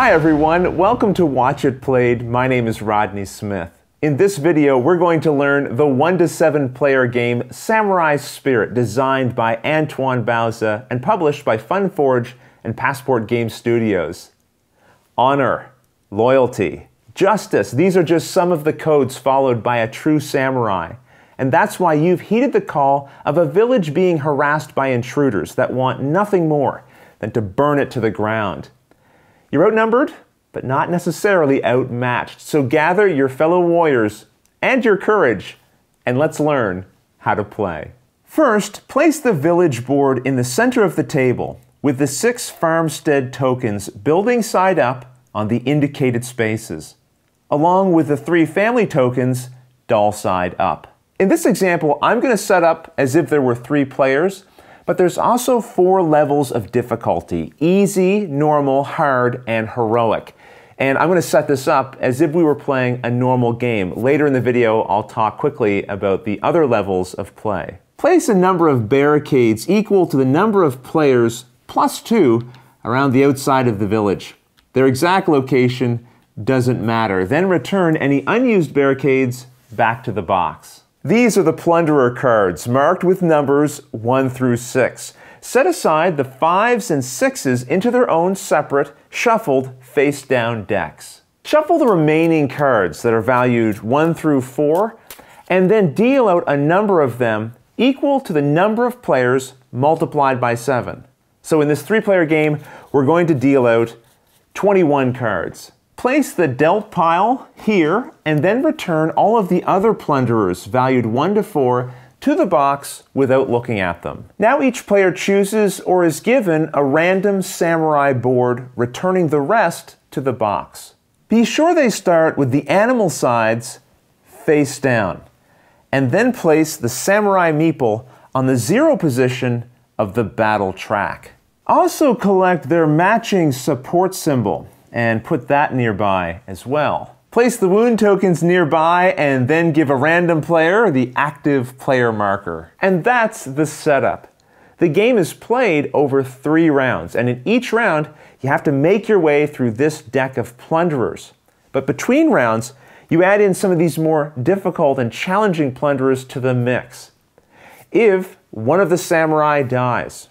Hi everyone, welcome to Watch It Played. My name is Rodney Smith. In this video, we're going to learn the 1 to 7 player game Samurai Spirit, designed by Antoine Bauza and published by FunForge and Passport Game Studios. Honor, loyalty, justice, these are just some of the codes followed by a true samurai. And that's why you've heeded the call of a village being harassed by intruders that want nothing more than to burn it to the ground. You're outnumbered, but not necessarily outmatched. So gather your fellow warriors and your courage, and let's learn how to play. First, place the village board in the center of the table with the six farmstead tokens building side up on the indicated spaces, along with the three family tokens doll side up. In this example, I'm going to set up as if there were three players but there's also four levels of difficulty easy, normal, hard, and heroic. And I'm going to set this up as if we were playing a normal game. Later in the video, I'll talk quickly about the other levels of play. Place a number of barricades equal to the number of players plus two around the outside of the village. Their exact location doesn't matter. Then return any unused barricades back to the box. These are the Plunderer cards, marked with numbers 1 through 6. Set aside the 5s and 6s into their own separate, shuffled, face-down decks. Shuffle the remaining cards that are valued 1 through 4, and then deal out a number of them equal to the number of players multiplied by 7. So in this three-player game, we're going to deal out 21 cards. Place the dealt pile here and then return all of the other plunderers valued 1 to 4 to the box without looking at them. Now each player chooses or is given a random samurai board, returning the rest to the box. Be sure they start with the animal sides face down, and then place the samurai meeple on the zero position of the battle track. Also collect their matching support symbol and put that nearby as well. Place the wound tokens nearby and then give a random player the active player marker. And that's the setup. The game is played over three rounds, and in each round, you have to make your way through this deck of plunderers. But between rounds, you add in some of these more difficult and challenging plunderers to the mix. If one of the samurai dies,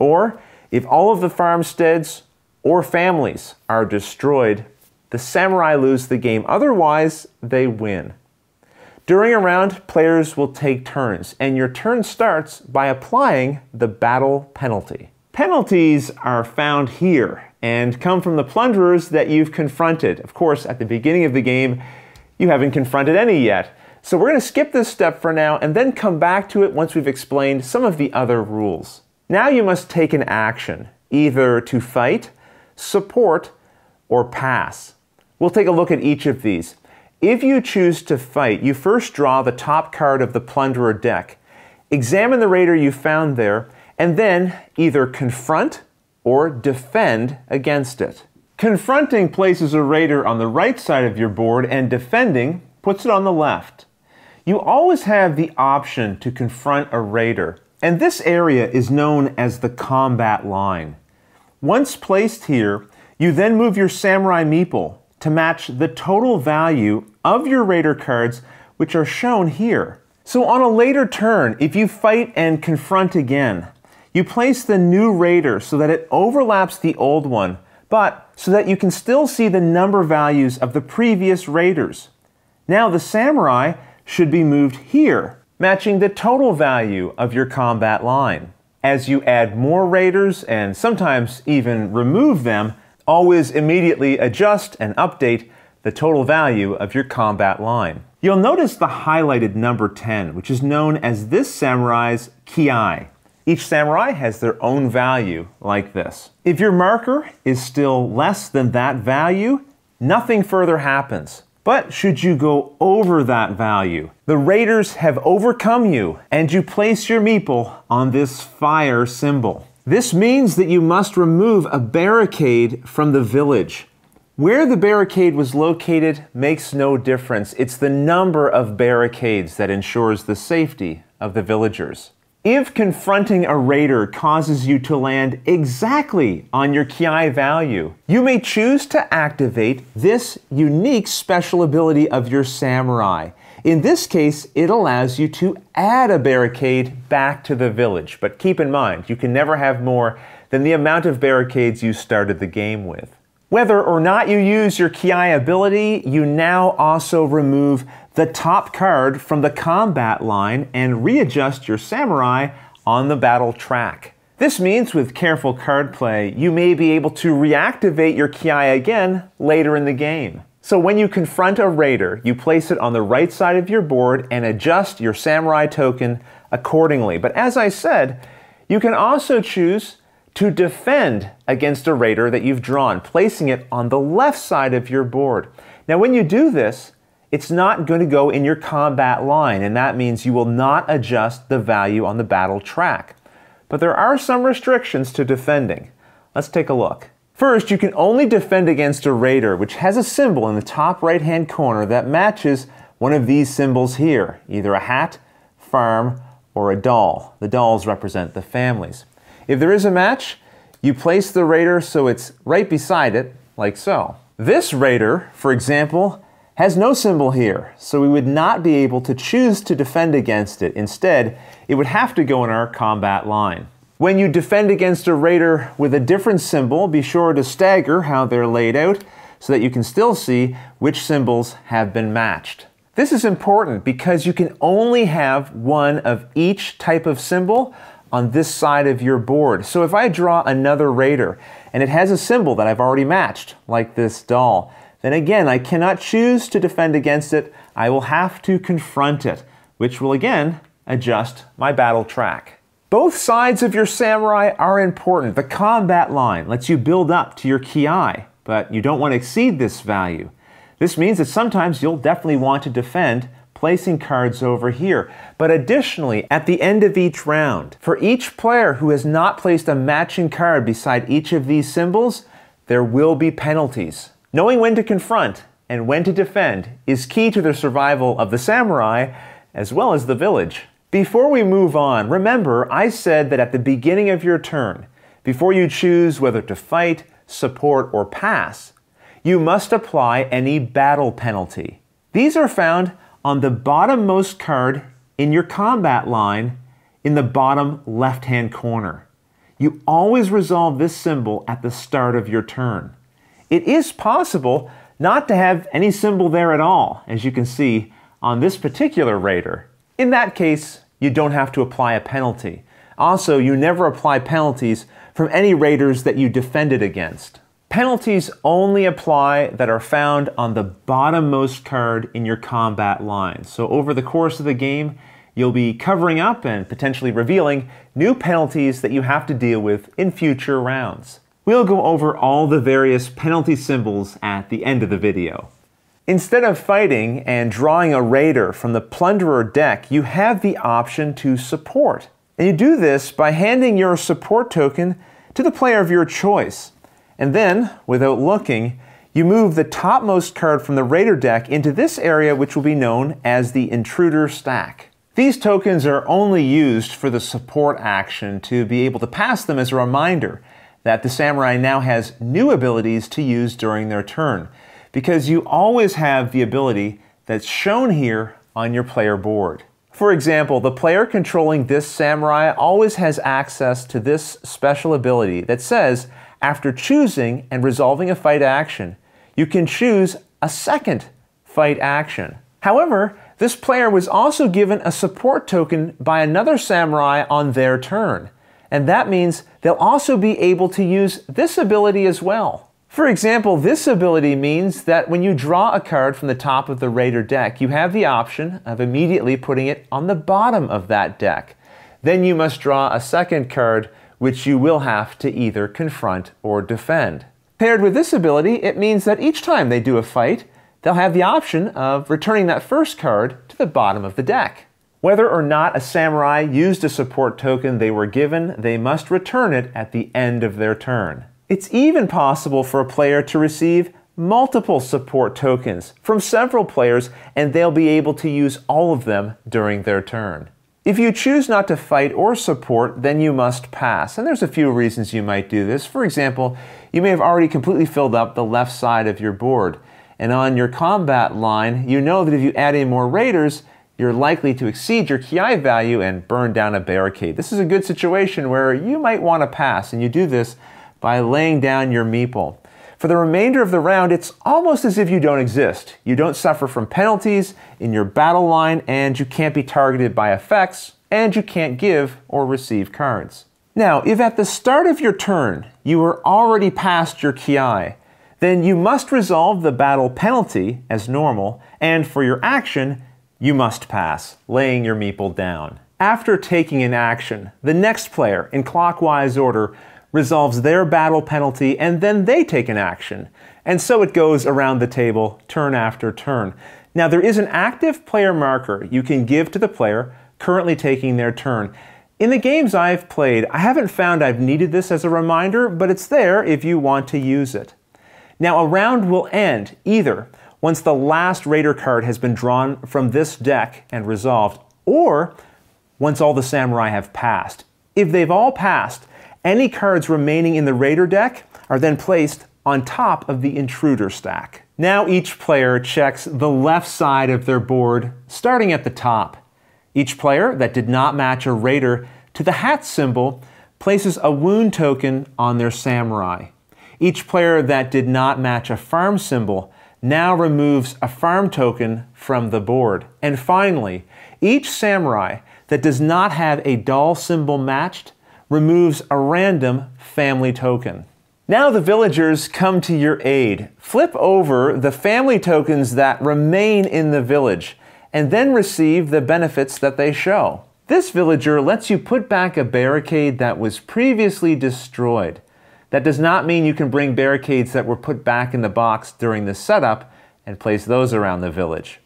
or if all of the farmsteads or families are destroyed, the samurai lose the game. Otherwise, they win. During a round, players will take turns, and your turn starts by applying the battle penalty. Penalties are found here and come from the plunderers that you've confronted. Of course, at the beginning of the game, you haven't confronted any yet. So we're going to skip this step for now and then come back to it once we've explained some of the other rules. Now you must take an action, either to fight, support, or pass. We'll take a look at each of these. If you choose to fight, you first draw the top card of the Plunderer deck, examine the raider you found there, and then either confront or defend against it. Confronting places a raider on the right side of your board and defending puts it on the left. You always have the option to confront a raider, and this area is known as the combat line. Once placed here, you then move your Samurai Meeple to match the total value of your Raider cards, which are shown here. So on a later turn, if you fight and confront again, you place the new Raider so that it overlaps the old one, but so that you can still see the number values of the previous Raiders. Now the Samurai should be moved here, matching the total value of your combat line. As you add more raiders and sometimes even remove them, always immediately adjust and update the total value of your combat line. You'll notice the highlighted number 10, which is known as this samurai's kiai. Each samurai has their own value, like this. If your marker is still less than that value, nothing further happens. But should you go over that value, the raiders have overcome you and you place your meeple on this fire symbol. This means that you must remove a barricade from the village. Where the barricade was located makes no difference. It's the number of barricades that ensures the safety of the villagers. If confronting a raider causes you to land exactly on your Ki value, you may choose to activate this unique special ability of your samurai. In this case, it allows you to add a barricade back to the village. But keep in mind, you can never have more than the amount of barricades you started the game with. Whether or not you use your Ki ability, you now also remove the top card from the combat line and readjust your samurai on the battle track. This means with careful card play, you may be able to reactivate your Ki again later in the game. So when you confront a raider, you place it on the right side of your board and adjust your samurai token accordingly. But as I said, you can also choose to defend against a raider that you've drawn, placing it on the left side of your board. Now when you do this, it's not going to go in your combat line, and that means you will not adjust the value on the battle track. But there are some restrictions to defending. Let's take a look. First, you can only defend against a raider which has a symbol in the top right hand corner that matches one of these symbols here, either a hat, farm, or a doll. The dolls represent the families. If there is a match, you place the raider so it's right beside it, like so. This raider, for example, has no symbol here, so we would not be able to choose to defend against it. Instead, it would have to go in our combat line. When you defend against a raider with a different symbol, be sure to stagger how they're laid out so that you can still see which symbols have been matched. This is important because you can only have one of each type of symbol on this side of your board. So if I draw another raider and it has a symbol that I've already matched, like this doll, then again, I cannot choose to defend against it. I will have to confront it, which will again adjust my battle track. Both sides of your samurai are important. The combat line lets you build up to your ki, but you don't want to exceed this value. This means that sometimes you'll definitely want to defend placing cards over here. But additionally, at the end of each round, for each player who has not placed a matching card beside each of these symbols, there will be penalties. Knowing when to confront and when to defend is key to the survival of the samurai as well as the village. Before we move on, remember I said that at the beginning of your turn, before you choose whether to fight, support, or pass, you must apply any battle penalty. These are found on the bottommost card in your combat line in the bottom left hand corner. You always resolve this symbol at the start of your turn it is possible not to have any symbol there at all, as you can see on this particular raider. In that case, you don't have to apply a penalty. Also, you never apply penalties from any raiders that you defended against. Penalties only apply that are found on the bottommost card in your combat line. So over the course of the game, you'll be covering up and potentially revealing new penalties that you have to deal with in future rounds. We'll go over all the various penalty symbols at the end of the video. Instead of fighting and drawing a raider from the plunderer deck, you have the option to support. And you do this by handing your support token to the player of your choice. And then, without looking, you move the topmost card from the raider deck into this area which will be known as the intruder stack. These tokens are only used for the support action to be able to pass them as a reminder that the samurai now has new abilities to use during their turn, because you always have the ability that's shown here on your player board. For example, the player controlling this samurai always has access to this special ability that says, after choosing and resolving a fight action, you can choose a second fight action. However, this player was also given a support token by another samurai on their turn and that means they'll also be able to use this ability as well. For example, this ability means that when you draw a card from the top of the Raider deck, you have the option of immediately putting it on the bottom of that deck. Then you must draw a second card, which you will have to either confront or defend. Paired with this ability, it means that each time they do a fight, they'll have the option of returning that first card to the bottom of the deck. Whether or not a samurai used a support token they were given, they must return it at the end of their turn. It's even possible for a player to receive multiple support tokens from several players and they'll be able to use all of them during their turn. If you choose not to fight or support, then you must pass. And there's a few reasons you might do this. For example, you may have already completely filled up the left side of your board. And on your combat line, you know that if you add in more raiders, you're likely to exceed your ki value and burn down a barricade. This is a good situation where you might want to pass, and you do this by laying down your meeple. For the remainder of the round, it's almost as if you don't exist. You don't suffer from penalties in your battle line, and you can't be targeted by effects, and you can't give or receive cards. Now, if at the start of your turn you are already past your Ki, then you must resolve the battle penalty as normal, and for your action, you must pass, laying your meeple down. After taking an action, the next player, in clockwise order, resolves their battle penalty, and then they take an action. And so it goes around the table, turn after turn. Now, there is an active player marker you can give to the player currently taking their turn. In the games I've played, I haven't found I've needed this as a reminder, but it's there if you want to use it. Now, a round will end either once the last Raider card has been drawn from this deck and resolved, or once all the samurai have passed. If they've all passed, any cards remaining in the Raider deck are then placed on top of the intruder stack. Now each player checks the left side of their board, starting at the top. Each player that did not match a Raider to the hat symbol places a wound token on their samurai. Each player that did not match a farm symbol now removes a farm token from the board. And finally, each samurai that does not have a doll symbol matched removes a random family token. Now the villagers come to your aid. Flip over the family tokens that remain in the village and then receive the benefits that they show. This villager lets you put back a barricade that was previously destroyed. That does not mean you can bring barricades that were put back in the box during the setup and place those around the village.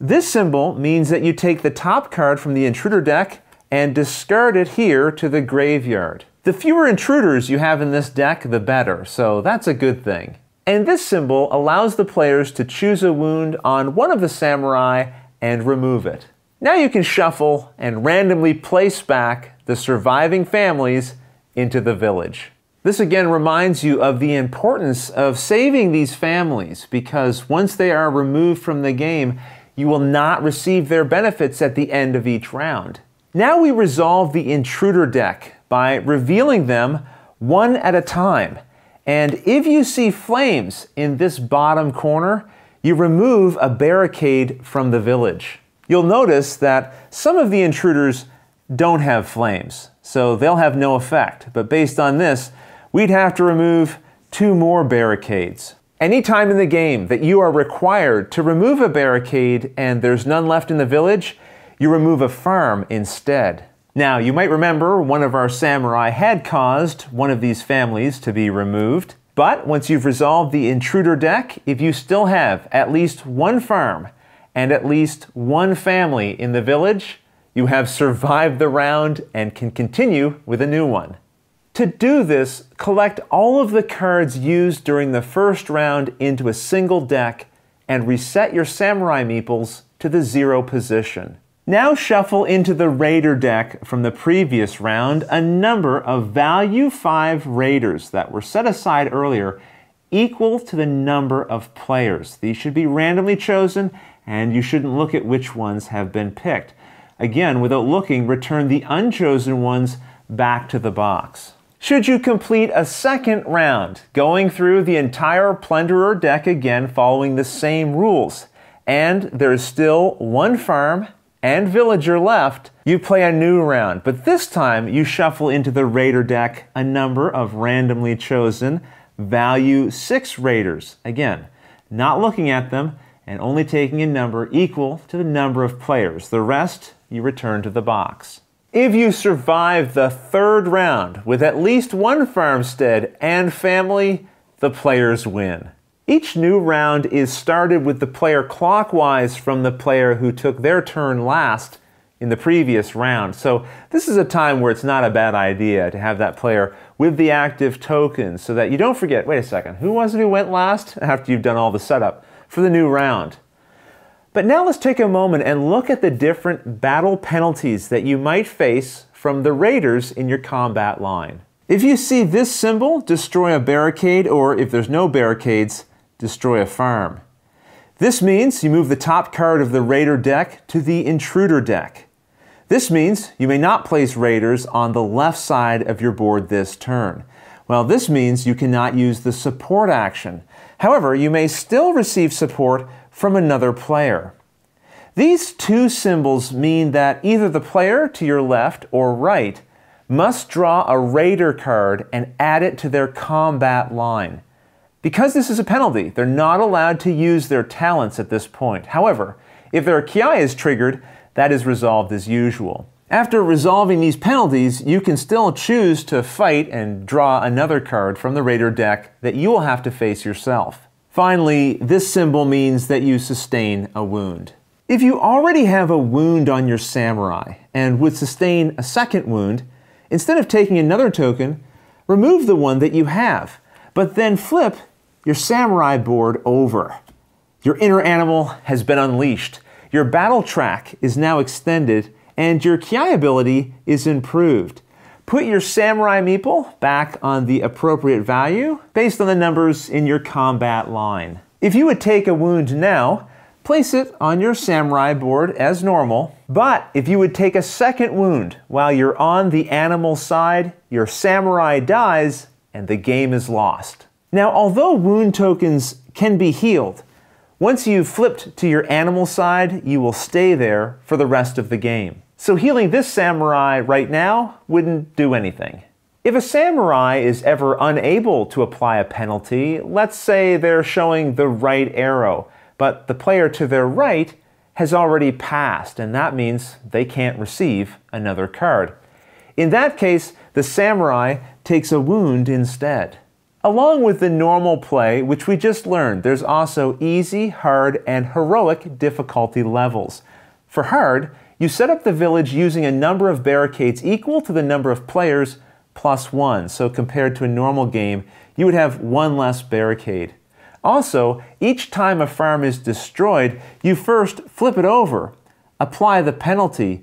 This symbol means that you take the top card from the intruder deck and discard it here to the graveyard. The fewer intruders you have in this deck, the better, so that's a good thing. And this symbol allows the players to choose a wound on one of the samurai and remove it. Now you can shuffle and randomly place back the surviving families into the village. This again reminds you of the importance of saving these families because once they are removed from the game, you will not receive their benefits at the end of each round. Now we resolve the intruder deck by revealing them one at a time. And if you see flames in this bottom corner, you remove a barricade from the village. You'll notice that some of the intruders don't have flames, so they'll have no effect. But based on this, we'd have to remove two more barricades. Any time in the game that you are required to remove a barricade and there's none left in the village, you remove a farm instead. Now, you might remember one of our samurai had caused one of these families to be removed, but once you've resolved the intruder deck, if you still have at least one farm and at least one family in the village, you have survived the round and can continue with a new one. To do this, collect all of the cards used during the first round into a single deck and reset your samurai meeples to the zero position. Now shuffle into the Raider deck from the previous round a number of value 5 Raiders that were set aside earlier equal to the number of players. These should be randomly chosen and you shouldn't look at which ones have been picked. Again, without looking, return the unchosen ones back to the box. Should you complete a second round, going through the entire Plunderer deck again following the same rules, and there is still one farm and villager left, you play a new round. But this time, you shuffle into the Raider deck a number of randomly chosen value 6 Raiders. Again, not looking at them and only taking a number equal to the number of players. The rest, you return to the box. If you survive the third round with at least one farmstead and family, the players win. Each new round is started with the player clockwise from the player who took their turn last in the previous round. So this is a time where it's not a bad idea to have that player with the active tokens so that you don't forget, wait a second, who was it who went last after you've done all the setup for the new round? But now let's take a moment and look at the different battle penalties that you might face from the raiders in your combat line. If you see this symbol, destroy a barricade, or if there's no barricades, destroy a farm. This means you move the top card of the raider deck to the intruder deck. This means you may not place raiders on the left side of your board this turn. Well, this means you cannot use the support action. However, you may still receive support from another player. These two symbols mean that either the player to your left or right must draw a raider card and add it to their combat line. Because this is a penalty, they're not allowed to use their talents at this point. However, if their Kiai is triggered, that is resolved as usual. After resolving these penalties, you can still choose to fight and draw another card from the Raider deck that you will have to face yourself. Finally, this symbol means that you sustain a wound. If you already have a wound on your samurai and would sustain a second wound, Instead of taking another token, remove the one that you have, but then flip your samurai board over. Your inner animal has been unleashed. Your battle track is now extended, and your Kiai ability is improved. Put your samurai meeple back on the appropriate value based on the numbers in your combat line. If you would take a wound now, Place it on your samurai board as normal, but if you would take a second wound while you're on the animal side, your samurai dies and the game is lost. Now, although wound tokens can be healed, once you've flipped to your animal side, you will stay there for the rest of the game. So healing this samurai right now wouldn't do anything. If a samurai is ever unable to apply a penalty, let's say they're showing the right arrow, but the player to their right has already passed, and that means they can't receive another card. In that case, the samurai takes a wound instead. Along with the normal play, which we just learned, there's also easy, hard, and heroic difficulty levels. For hard, you set up the village using a number of barricades equal to the number of players plus one. So compared to a normal game, you would have one less barricade. Also, each time a farm is destroyed, you first flip it over, apply the penalty,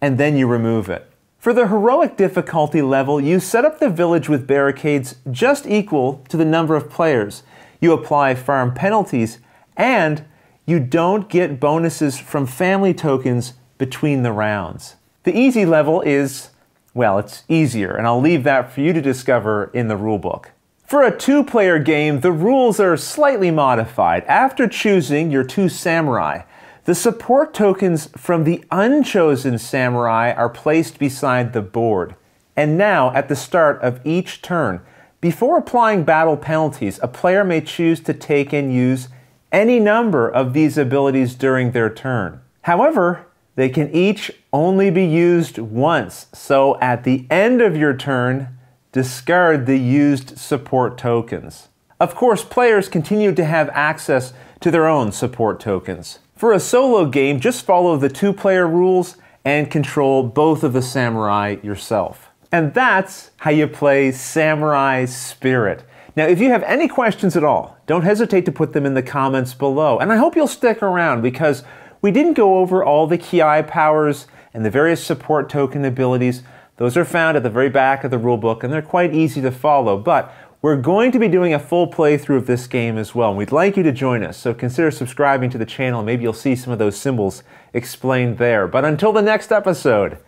and then you remove it. For the heroic difficulty level, you set up the village with barricades just equal to the number of players. You apply farm penalties, and you don't get bonuses from family tokens between the rounds. The easy level is, well, it's easier, and I'll leave that for you to discover in the rulebook. For a two player game, the rules are slightly modified. After choosing your two samurai, the support tokens from the unchosen samurai are placed beside the board. And now, at the start of each turn, before applying battle penalties, a player may choose to take and use any number of these abilities during their turn. However, they can each only be used once, so at the end of your turn, discard the used support tokens. Of course, players continue to have access to their own support tokens. For a solo game, just follow the two player rules and control both of the samurai yourself. And that's how you play Samurai Spirit. Now, if you have any questions at all, don't hesitate to put them in the comments below. And I hope you'll stick around because we didn't go over all the Kiai powers and the various support token abilities, those are found at the very back of the rulebook and they're quite easy to follow, but we're going to be doing a full playthrough of this game as well, and we'd like you to join us, so consider subscribing to the channel. Maybe you'll see some of those symbols explained there. But until the next episode,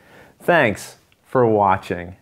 thanks for watching.